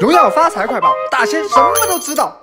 荣耀发财快报，大仙什么都知道。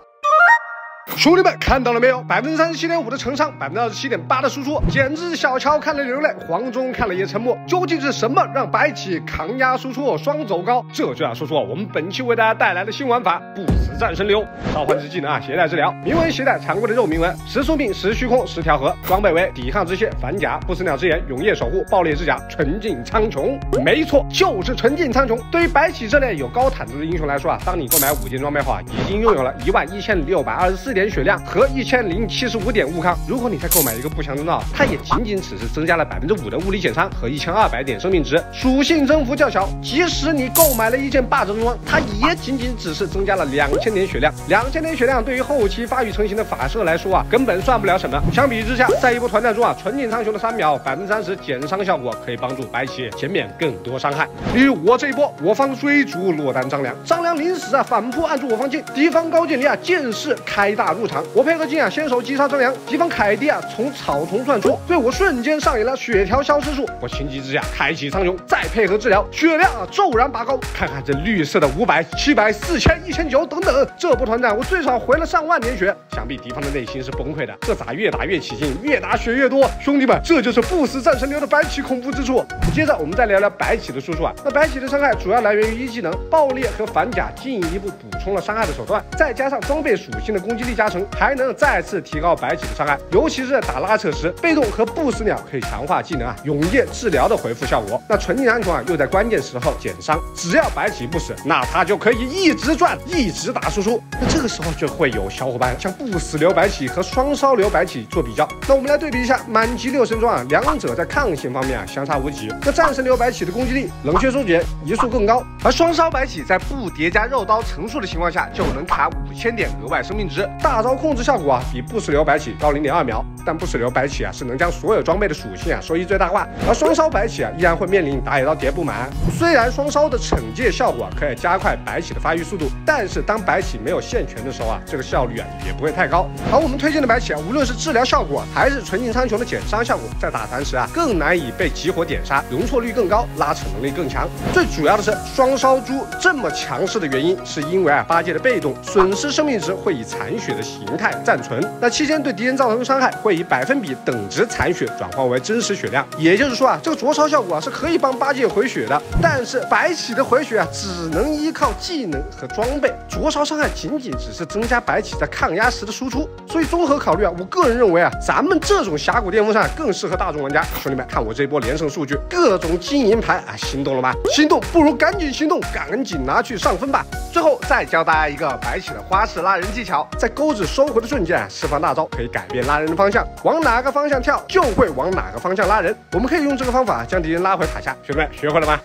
兄弟们看到了没有？百分之三十七点五的承伤，百分之二十七点八的输出，简直是小乔看了流泪，黄忠看了也沉默。究竟是什么让白起抗压输出双走高？这就要说说我们本期为大家带来的新玩法——不死战神流召唤之技能啊！携带治疗，铭文携带常规的肉铭文，十宿命，十虚空，十调和。装备为抵抗之蝎、反甲、不死鸟之眼、永夜守护、爆裂之甲、纯净苍穹。没错，就是纯净苍穹。对于白起这类有高坦度的英雄来说啊，当你购买五件装备后啊，已经拥有了一万一千六百二十四点。血量和一千零七十五点物抗。如果你再购买一个步枪灯罩，它也仅仅只是增加了百分之五的物理减伤和一千二百点生命值，属性增幅较小。即使你购买了一件霸者之装，它也仅仅只是增加了两千点血量。两千点血量对于后期发育成型的法射来说啊，根本算不了什么。相比之下，在一波团战中啊，纯净苍穹的三秒百分之三十减伤效果可以帮助白起减免更多伤害。例如我这一波，我方追逐落单张良，张良临死啊反扑按住我方剑，敌方高渐离啊剑士开大。入场，我配合镜啊，先手击杀张良，敌方凯蒂啊从草丛窜出，对我瞬间上演了血条消失术。我情急之下开启苍穹，再配合治疗，血量啊骤然拔高。看看这绿色的五百、七百、四千、一千九等等，这波团战我最少回了上万点血，想必敌方的内心是崩溃的。这咋越打越起劲，越打血越多？兄弟们，这就是不死战神流的白起恐怖之处。接着我们再聊聊白起的输出啊，那白起的伤害主要来源于一技能爆裂和反甲进一步补充了伤害的手段，再加上装备属性的攻击力加成。还能再次提高白起的伤害，尤其是在打拉扯时，被动和不死鸟可以强化技能啊，永夜治疗的回复效果。那纯净苍穹啊，又在关键时候减伤，只要白起不死，那他就可以一直转，一直打输出。那这个时候就会有小伙伴将不死流白起和双烧流白起做比较。那我们来对比一下满级六神装啊，两者在抗性方面啊相差无几。那战神流白起的攻击力、冷却收减移速更高，而双烧白起在不叠加肉刀层数的情况下，就能卡五千点额外生命值。大。大招控制效果啊，比不死流白起高零点二秒，但不死流白起啊是能将所有装备的属性啊收益最大化，而双烧白起啊依然会面临打野刀叠不满。虽然双烧的惩戒效果可以加快白起的发育速度，但是当白白起没有线权的时候啊，这个效率啊也不会太高。而我们推荐的白起啊，无论是治疗效果还是纯净苍穹的减伤效果，在打团时啊更难以被集火点杀，容错率更高，拉扯能力更强。最主要的是双烧猪这么强势的原因，是因为啊八戒的被动损失生命值会以残血的。形态暂存，那期间对敌人造成的伤害会以百分比等值残血转换为真实血量。也就是说啊，这个灼烧效果啊是可以帮八戒回血的。但是白起的回血啊，只能依靠技能和装备，灼烧伤害仅仅只是增加白起在抗压时的输出。所以综合考虑啊，我个人认为啊，咱们这种峡谷巅峰上更适合大众玩家。兄弟们，看我这一波连胜数据，各种金银牌啊，心动了吗？心动不如赶紧行动，赶紧拿去上分吧。最后再教大家一个白起的花式拉人技巧，在钩子。收回的瞬间，释放大招可以改变拉人的方向，往哪个方向跳就会往哪个方向拉人。我们可以用这个方法将敌人拉回塔下。兄弟们，学会了吗？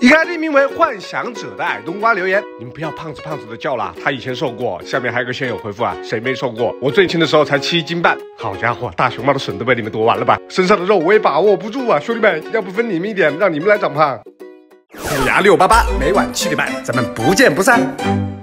一个 ID 名为幻想者的矮冬瓜留言：你们不要胖子胖子的叫了，他以前瘦过。下面还有个线友回复啊，谁没瘦过？我最轻的时候才七斤半。好家伙，大熊猫的笋都被你们夺完了吧？身上的肉我也把握不住啊，兄弟们，要不分你们一点，让你们来长胖。虎牙六八八，每晚七点半，咱们不见不散。